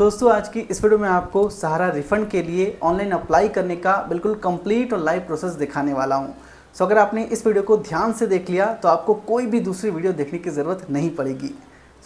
दोस्तों, आज की इस वीडियो में आपको सहारा रिफंड के लिए ऑनलाइन अप्लाई करने का बिल्कुल कंप्लीट और लाइव प्रोसेस दिखाने वाला हूँ। सो, अगर आपने इस वीडियो को ध्यान से देख लिया तो आपको कोई भी दूसरी वीडियो देखने की ज़रूरत नहीं पड़ेगी।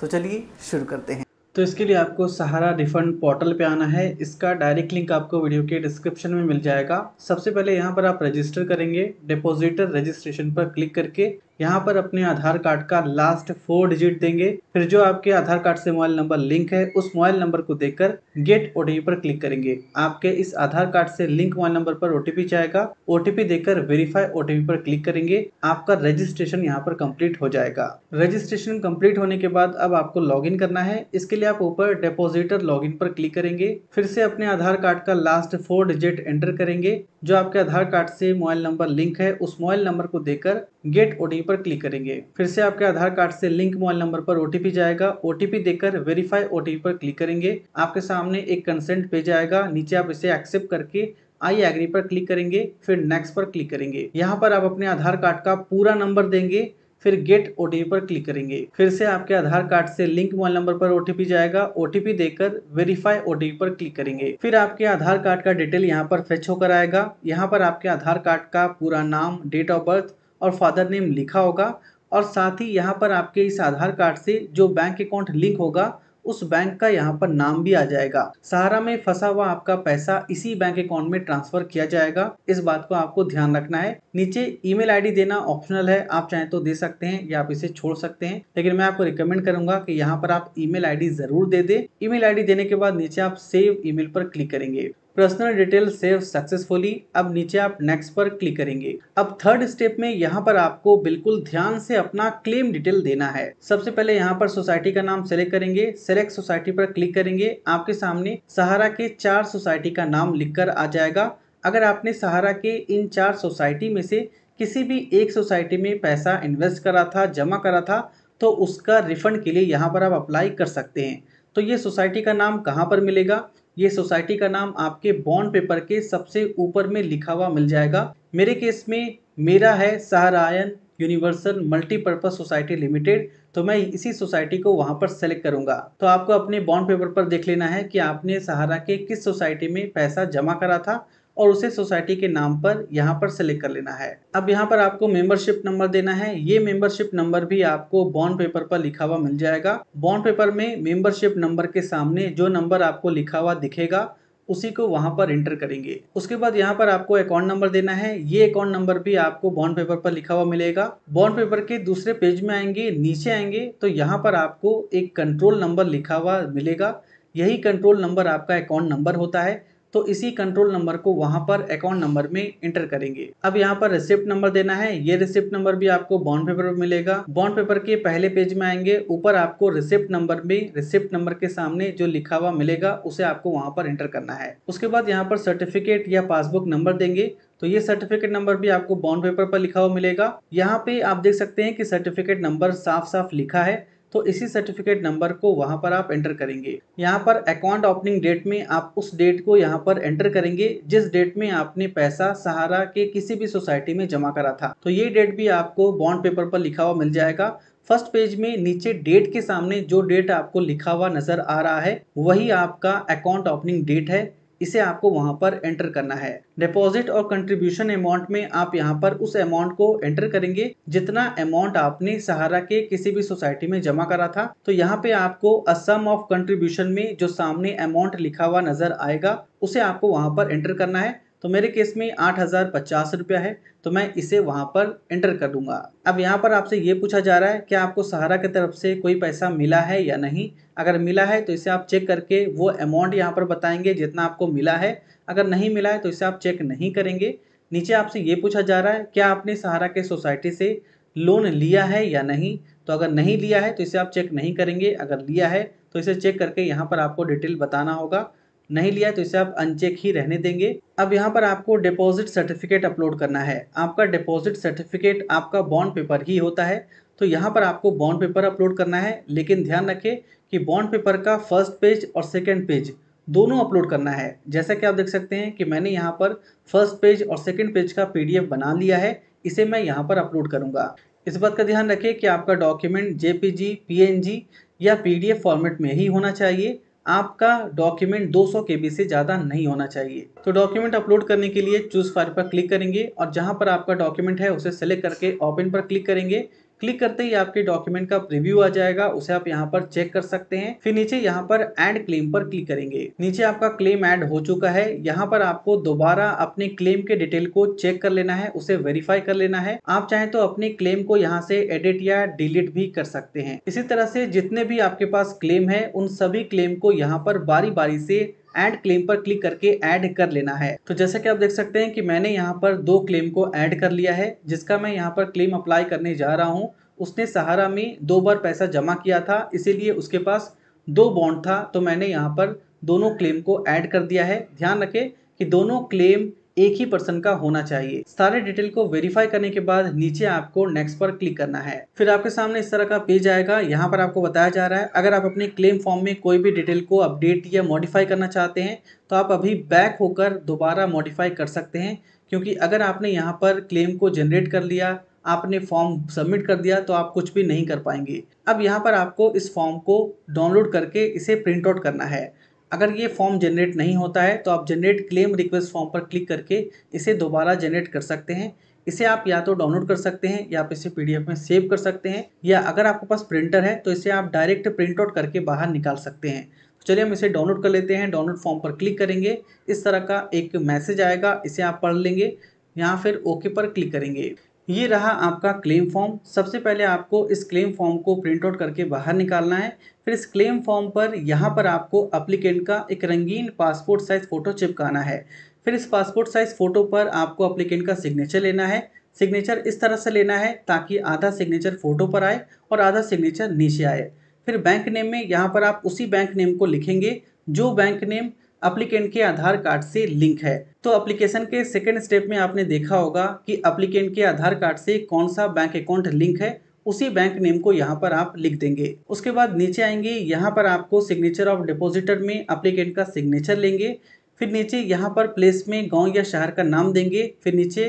सो, चलिए शुरू करते हैं। तो इसके लिए आपको सहारा रिफंड पोर्टल पे आना है। इसका डायरेक्ट लिंक आपको वीडियो के डिस्क्रिप्शन में मिल जाएगा। सबसे पहले यहाँ पर आप रजिस्टर करेंगे। डिपॉजिटर रजिस्ट्रेशन पर क्लिक करके यहाँ पर अपने आधार कार्ड का लास्ट फोर डिजिट देंगे। फिर जो आपके आधार कार्ड से मोबाइल नंबर लिंक है, उस मोबाइल नंबर को देखकर गेट ओटीपी पर क्लिक करेंगे। आपके इस आधार कार्ड से लिंक मोबाइल नंबर पर ओटीपी जाएगा। ओटीपी देकर वेरीफाई ओटीपी पर क्लिक करेंगे। आपका रजिस्ट्रेशन यहाँ पर कंप्लीट हो जाएगा। रजिस्ट्रेशन कंप्लीट होने के बाद अब आपको लॉग करना है। इसके लिए आप ऊपर डिपोजिटर लॉग पर क्लिक करेंगे। फिर से अपने आधार कार्ड का लास्ट फोर डिजिट एंटर करेंगे। जो आपके आधार कार्ड से मोबाइल नंबर लिंक है, उस मोबाइल नंबर को देकर गेट ओटीपी पर क्लिक करेंगे। फिर से आपके आधार कार्ड से लिंक मोबाइल नंबर पर ओटीपी जाएगा। ओटीपी देकर वेरीफाई ओटीपी पर क्लिक करेंगे। आपके सामने एक कंसेंट पेज आएगा। नीचे आप इसे एक्सेप्ट करके आई एग्री पर क्लिक करेंगे। फिर नेक्स्ट पर क्लिक करेंगे। यहाँ पर आप अपने आधार कार्ड का पूरा नंबर देंगे। फिर गेट ओटीपी पर क्लिक करेंगे। फिर से आपके आधार कार्ड से लिंक मोबाइल नंबर पर ओटीपी जाएगा। ओटीपी देकर वेरीफाई ओटीपी पर क्लिक करेंगे। फिर आपके आधार कार्ड का डिटेल यहाँ पर फेच होकर आएगा। यहाँ पर आपके आधार कार्ड का पूरा नाम डेट ऑफ़ बर्थ और फादर नेम लिखा होगा और साथ ही यहाँ पर आपके इस आधार कार्ड से जो बैंक अकाउंट लिंक होगा, उस बैंक का यहाँ पर नाम भी आ जाएगा। सहारा में फंसा हुआ आपका पैसा इसी बैंक अकाउंट में ट्रांसफ़र किया जाएगा। इस बात को आपको ध्यान रखना है। नीचे ईमेल आईडी देना ऑप्शनल है। आप चाहें तो दे सकते हैं या आप इसे छोड़ सकते हैं। लेकिन मैं आपको रिकमेंड करूँगा कि यहाँ पर आप ईमेल आईडी ज़रूर दे दे। ईमेल आईडी देने के बाद नीचे आप सेव ईमेल पर क्लिक करेंगे। पर्सनल डिटेल सेव सक्सेसफुली अब नीचे आप नेक्स्ट पर क्लिक करेंगे। अब थर्ड स्टेप में यहाँ पर आपको बिल्कुल ध्यान से अपना क्लेम डिटेल देना है। सबसे पहले यहाँ पर सोसाइटी का नाम सेलेक्ट करेंगे। सेलेक्ट सोसाइटी पर क्लिक करेंगे। आपके सामने सहारा के चार सोसाइटी का नाम लिखकर आ जाएगा। अगर आपने सहारा के इन चार सोसाइटी में से किसी भी एक सोसाइटी में पैसा इन्वेस्ट करा था, जमा करा था तो उसका रिफंड के लिए यहाँ पर आप अप्लाई कर सकते हैं। तो ये सोसाइटी का नाम कहाँ पर मिलेगा? ये सोसाइटी का नाम आपके बॉन्ड पेपर के सबसे ऊपर में लिखा हुआ मिल जाएगा। मेरे केस में मेरा है Saharayan universal multipurpose society limited तो मैं इसी सोसाइटी को वहाँ पर सेलेक्ट करूँगा। तो आपको अपने बॉन्ड पेपर पर देख लेना है कि आपने सहारा के किस सोसाइटी में पैसा जमा करा था और उसे सोसाइटी के नाम पर यहाँ पर सेलेक्ट कर लेना है। अब यहाँ पर आपको मेंबरशिप नंबर देना है। ये मेंबरशिप नंबर भी आपको बॉन्ड पेपर पर लिखा हुआ मिल जाएगा। बॉन्ड पेपर में मेंबरशिप नंबर के सामने जो नंबर आपको लिखा हुआ दिखेगा, उसी को वहाँ पर इंटर करेंगे। उसके बाद यहाँ पर आपको अकाउंट नंबर देना है। ये अकाउंट नंबर भी आपको बॉन्ड पेपर पर लिखा हुआ मिलेगा। बॉन्ड पेपर के दूसरे पेज में आएँगे, नीचे आएँगे तो यहाँ पर आपको एक कंट्रोल नंबर लिखा हुआ मिलेगा। यही कंट्रोल नंबर आपका अकाउंट नंबर होता है। तो इसी कंट्रोल नंबर को वहाँ पर अकाउंट नंबर में इंटर करेंगे। अब यहाँ पर रिसिप्ट नंबर देना है। ये रिसिप्ट नंबर भी आपको बॉन्ड पेपर में मिलेगा। बॉन्ड पेपर के पहले पेज में आएँगे। ऊपर आपको रिसिप्ट नंबर में रिसिप्ट नंबर के सामने जो लिखा हुआ मिलेगा, उसे आपको वहाँ पर इंटर करना है। उसके बाद यहाँ पर सर्टिफिकेट या पासबुक नंबर देंगे। तो ये सर्टिफिकेट नंबर भी आपको बॉन्ड पेपर पर लिखा हुआ मिलेगा। यहाँ पे आप देख सकते हैं कि सर्टिफिकेट नंबर साफ़ साफ़ लिखा है। तो इसी सर्टिफिकेट नंबर को वहाँ पर आप एंटर करेंगे। यहाँ पर अकाउंट ओपनिंग डेट में आप उस डेट को यहाँ पर एंटर करेंगे, जिस डेट में आपने पैसा सहारा के किसी भी सोसाइटी में जमा करा था। तो ये डेट भी आपको बॉन्ड पेपर पर लिखा हुआ मिल जाएगा। फ़र्स्ट पेज में नीचे डेट के सामने जो डेट आपको लिखा हुआ नज़र आ रहा है, वही आपका अकाउंट ओपनिंग डेट है। इसे आपको वहाँ पर एंटर करना है। डिपॉजिट और कंट्रीब्यूशन अमाउंट में आप यहाँ पर उस अमाउंट को एंटर करेंगे, जितना अमाउंट आपने सहारा के किसी भी सोसाइटी में जमा करा था। तो यहाँ पे आपको असम ऑफ़ कंट्रीब्यूशन में जो सामने अमाउंट लिखा हुआ नज़र आएगा, उसे आपको वहाँ पर एंटर करना है। तो मेरे केस में आठ हज़ार पचास रुपया है तो मैं इसे वहाँ पर एंटर कर दूँगा। अब यहाँ पर आपसे ये पूछा जा रहा है कि आपको सहारा की तरफ़ से कोई पैसा मिला है या नहीं? अगर मिला है तो इसे आप चेक करके वो अमाउंट यहाँ पर बताएँगे जितना आपको मिला है। अगर नहीं मिला है तो इसे आप चेक नहीं करेंगे। नीचे आपसे ये पूछा जा रहा है, क्या आपने सहारा के सोसाइटी से लोन लिया है या नहीं? तो अगर नहीं लिया है तो इसे आप चेक नहीं करेंगे। अगर लिया है तो इसे चेक करके यहाँ पर आपको डिटेल बताना होगा। नहीं लिया तो इसे आप अनचेक ही रहने देंगे। अब यहाँ पर आपको डिपॉजिट सर्टिफिकेट अपलोड करना है। आपका डिपॉजिट सर्टिफिकेट आपका बॉन्ड पेपर ही होता है। तो यहाँ पर आपको बॉन्ड पेपर अपलोड करना है, लेकिन ध्यान रखें कि बॉन्ड पेपर का फ़र्स्ट पेज और सेकेंड पेज दोनों अपलोड करना है। जैसा कि आप देख सकते हैं कि मैंने यहाँ पर फ़र्स्ट पेज और सेकेंड पेज का पीडीएफ बना लिया है, इसे मैं यहाँ पर अपलोड करूँगा। इस बात का ध्यान रखें कि आपका डॉक्यूमेंट जेपीजी पीएनजी या पीडीएफ फॉर्मेट में ही होना चाहिए। आपका डॉक्यूमेंट 200 केबी से ज़्यादा नहीं होना चाहिए। तो डॉक्यूमेंट अपलोड करने के लिए चूज़ फ़ाइल पर क्लिक करेंगे और जहाँ पर आपका डॉक्यूमेंट है, उसे सेलेक्ट करके ओपन पर क्लिक करेंगे। क्लिक करते ही आपके डॉक्यूमेंट का प्रीव्यू आ जाएगा, उसे आप यहाँ पर चेक कर सकते हैं। फिर नीचे यहाँ पर एड क्लेम पर क्लिक करेंगे। नीचे आपका क्लेम ऐड हो चुका है। यहाँ पर आपको दोबारा अपने क्लेम के डिटेल को चेक कर लेना है, उसे वेरीफाई कर लेना है। आप चाहें तो अपने क्लेम को यहाँ से एडिट या डिलीट भी कर सकते हैं। इसी तरह से जितने भी आपके पास क्लेम है, उन सभी क्लेम को यहाँ पर बारी बारी से ऐड क्लेम पर क्लिक करके ऐड कर लेना है। तो जैसा कि आप देख सकते हैं कि मैंने यहाँ पर दो क्लेम को ऐड कर लिया है, जिसका मैं यहाँ पर क्लेम अप्लाई करने जा रहा हूँ। उसने सहारा में दो बार पैसा जमा किया था, इसीलिए उसके पास दो बॉन्ड था तो मैंने यहाँ पर दोनों क्लेम को ऐड कर दिया है। ध्यान रखें कि दोनों क्लेम एक ही पर्सन का होना चाहिए। सारे डिटेल को वेरीफाई करने के बाद नीचे आपको नेक्स्ट पर क्लिक करना है। फिर आपके सामने इस तरह का पेज आएगा। यहाँ पर आपको बताया जा रहा है, अगर आप अपने क्लेम फॉर्म में कोई भी डिटेल को अपडेट या मॉडिफाई करना चाहते हैं तो आप अभी बैक होकर दोबारा मॉडिफाई कर सकते हैं। क्योंकि अगर आपने यहाँ पर क्लेम को जनरेट कर लिया, आपने फॉर्म सबमिट कर दिया तो आप कुछ भी नहीं कर पाएँगे। अब यहाँ पर आपको इस फॉर्म को डाउनलोड करके इसे प्रिंट आउट करना है। अगर ये फॉर्म जनरेट नहीं होता है तो आप जनरेट क्लेम रिक्वेस्ट फॉर्म पर क्लिक करके इसे दोबारा जनरेट कर सकते हैं। इसे आप या तो डाउनलोड कर सकते हैं, या आप इसे पीडीएफ में सेव कर सकते हैं, या अगर आपके पास प्रिंटर है तो इसे आप डायरेक्ट प्रिंट आउट करके बाहर निकाल सकते हैं। तो चलिए हम इसे डाउनलोड कर लेते हैं, डाउनलोड फॉर्म पर क्लिक करेंगे। इस तरह का एक मैसेज आएगा, इसे आप पढ़ लेंगे, यहाँ फिर ओके पर क्लिक करेंगे। ये रहा आपका क्लेम फॉर्म सबसे पहले आपको इस क्लेम फॉर्म को प्रिंट आउट करके बाहर निकालना है। फिर इस क्लेम फॉर्म पर यहाँ पर आपको अप्लीकेंट का एक रंगीन पासपोर्ट साइज़ फ़ोटो चिपकाना है। फिर इस पासपोर्ट साइज़ फ़ोटो पर आपको अप्लीकेंट का सिग्नेचर लेना है। सिग्नेचर इस तरह से लेना है ताकि आधा सिग्नेचर फ़ोटो पर आए और आधा सिग्नेचर नीचे आए। फिर बैंक नेम में यहाँ पर आप उसी बैंक नेम को लिखेंगे। जो बैंक नेम अप्लीकेंट के आधार कार्ड से लिंक है। तो एप्लीकेशन के सेकेंड स्टेप में आपने देखा होगा कि अप्लीकेंट के आधार कार्ड से कौन सा बैंक अकाउंट लिंक है, उसी बैंक नेम को यहाँ पर आप लिख देंगे। उसके बाद नीचे आएँगे, यहाँ पर आपको सिग्नेचर ऑफ़ डिपोजिटर में अप्लीकेंट का सिग्नेचर लेंगे। फिर नीचे यहाँ पर प्लेस में गाँव या शहर का नाम देंगे। फिर नीचे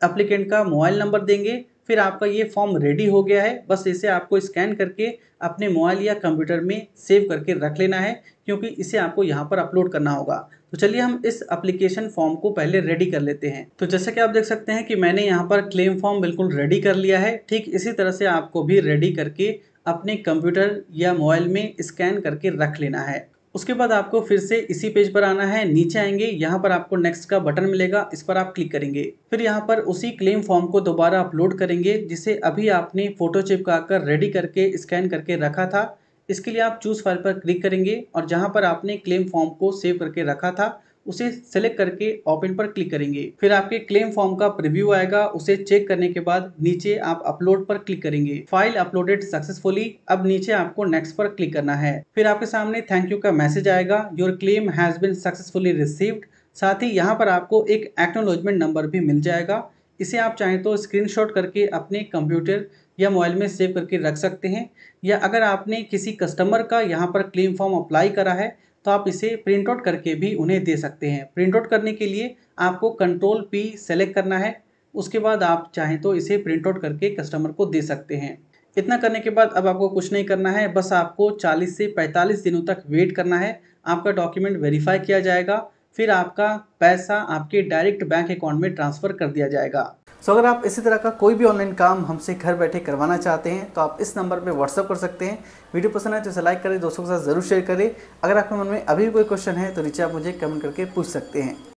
अप्लीकेंट का मोबाइल नंबर देंगे। फिर आपका ये फॉर्म रेडी हो गया है। बस इसे आपको स्कैन करके अपने मोबाइल या कंप्यूटर में सेव करके रख लेना है, क्योंकि इसे आपको यहाँ पर अपलोड करना होगा। तो चलिए हम इस एप्लीकेशन फॉर्म को पहले रेडी कर लेते हैं। तो जैसे कि आप देख सकते हैं कि मैंने यहाँ पर क्लेम फॉर्म बिल्कुल रेडी कर लिया है। ठीक इसी तरह से आपको भी रेडी करके अपने कंप्यूटर या मोबाइल में स्कैन करके रख लेना है। उसके बाद आपको फिर से इसी पेज पर आना है, नीचे आएँगे, यहाँ पर आपको नेक्स्ट का बटन मिलेगा, इस पर आप क्लिक करेंगे। फिर यहाँ पर उसी क्लेम फॉर्म को दोबारा अपलोड करेंगे, जिसे अभी आपने फ़ोटो चिपका कर रेडी करके स्कैन करके रखा था। इसके लिए आप चूज़ फ़ाइल पर क्लिक करेंगे और जहाँ पर आपने क्लेम फॉर्म को सेव करके रखा था उसे सेलेक्ट करके ओपन पर क्लिक करेंगे। फिर आपके क्लेम फॉर्म का प्रीव्यू आएगा। उसे चेक करने के बाद नीचे आप अपलोड पर क्लिक करेंगे। फ़ाइल अपलोडेड सक्सेसफुली अब नीचे आपको नेक्स्ट पर क्लिक करना है। फिर आपके सामने थैंक यू का मैसेज आएगा। Your claim has been successfully received साथ ही यहाँ पर आपको एक एक्नोलॉजमेंट नंबर भी मिल जाएगा। इसे आप चाहें तो स्क्रीनशॉट करके अपने कंप्यूटर या मोबाइल में सेव करके रख सकते हैं। या अगर आपने किसी कस्टमर का यहाँ पर क्लेम फॉर्म अप्लाई करा है तो आप इसे प्रिंट आउट करके भी उन्हें दे सकते हैं। प्रिंट आउट करने के लिए आपको कंट्रोल पी सेलेक्ट करना है। उसके बाद आप चाहें तो इसे प्रिंट आउट करके कस्टमर को दे सकते हैं। इतना करने के बाद अब आपको कुछ नहीं करना है। बस आपको 40 से 45 दिनों तक वेट करना है। आपका डॉक्यूमेंट वेरीफाई किया जाएगा। फिर आपका पैसा आपके डायरेक्ट बैंक अकाउंट में ट्रांसफ़र कर दिया जाएगा। सो अगर आप इसी तरह का कोई भी ऑनलाइन काम हमसे घर बैठे करवाना चाहते हैं तो आप इस नंबर पर व्हाट्सअप कर सकते हैं। वीडियो पसंद है तो इसे लाइक करें, दोस्तों के साथ ज़रूर शेयर करें। अगर आपके मन में अभी भी कोई क्वेश्चन है तो नीचे आप मुझे कमेंट करके पूछ सकते हैं।